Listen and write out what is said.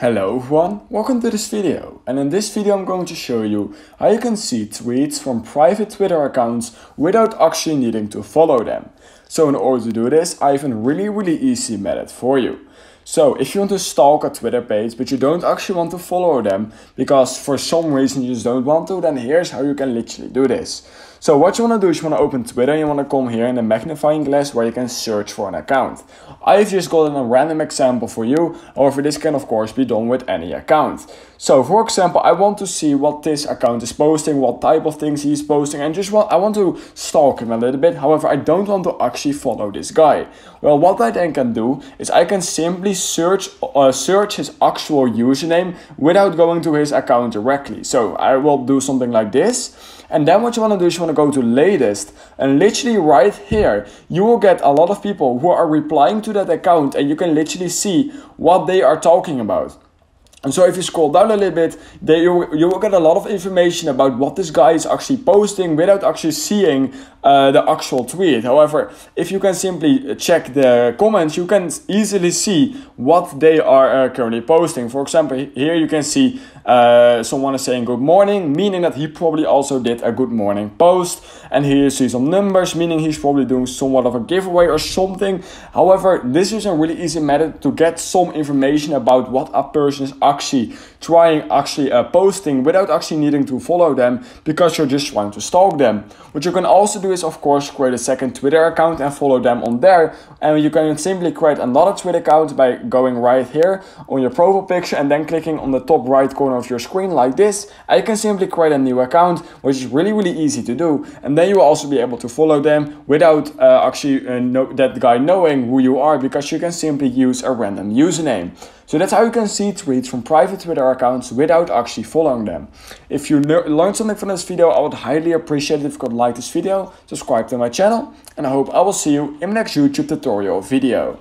Hello everyone, welcome to this video and in this video I'm going to show you how you can see tweets from private Twitter accounts without actually needing to follow them. So in order to do this I have a really really easy method for you. So if you want to stalk a Twitter page but you don't actually want to follow them because for some reason you just don't want to then here's how you can literally do this. So what you want to do is you want to open Twitter and you want to come here in the magnifying glass where you can search for an account. I've just gotten a random example for you, however this can of course be done with any account. So for example, I want to see what this account is posting, what type of things he's posting and just want, I want to stalk him a little bit. However, I don't want to actually follow this guy. Well, what I then can do is I can simply search, uh, search his actual username without going to his account directly. So I will do something like this. And then what you want to do is you want to go to latest and literally right here, you will get a lot of people who are replying to that account and you can literally see what they are talking about. And so if you scroll down a little bit, there you, you will get a lot of information about what this guy is actually posting without actually seeing uh, the actual tweet. However, if you can simply check the comments, you can easily see what they are uh, currently posting. For example, here you can see uh, someone is saying good morning, meaning that he probably also did a good morning post. And here you see some numbers, meaning he's probably doing somewhat of a giveaway or something. However, this is a really easy method to get some information about what a person is actually trying, actually uh, posting without actually needing to follow them because you're just trying to stalk them. What you can also do is of course create a second Twitter account and follow them on there. And you can simply create another Twitter account by going right here on your profile picture and then clicking on the top right corner of your screen like this. You can simply create a new account, which is really, really easy to do. And then you will also be able to follow them without uh, actually uh, know, that guy knowing who you are because you can simply use a random username. So that's how you can see tweets from private Twitter accounts without actually following them. If you learned something from this video, I would highly appreciate it if you could like this video, subscribe to my channel, and I hope I will see you in the next YouTube tutorial video.